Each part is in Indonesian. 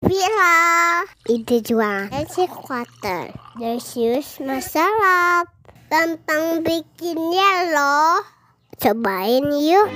Vira Ide jual. Nasi quarter. Desius masalah. Tentang bikinnya loh. Cobain yuk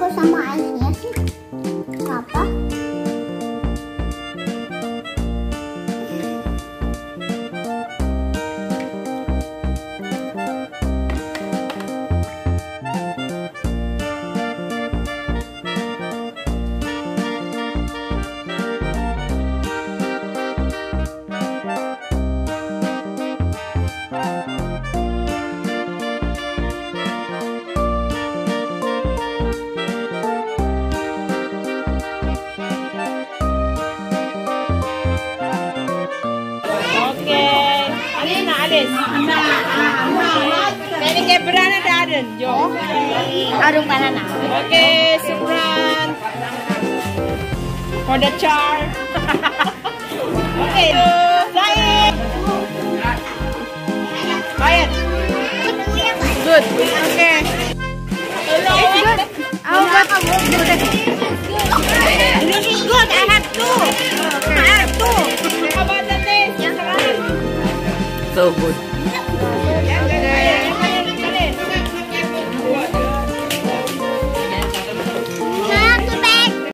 có sao mãi Ini kayak berana ada Jo. Arung banana. Oke, Supran. For the char. Oke, Zaid. Quiet. Good. Oke. Hello. It's good. Good. This is good. So good.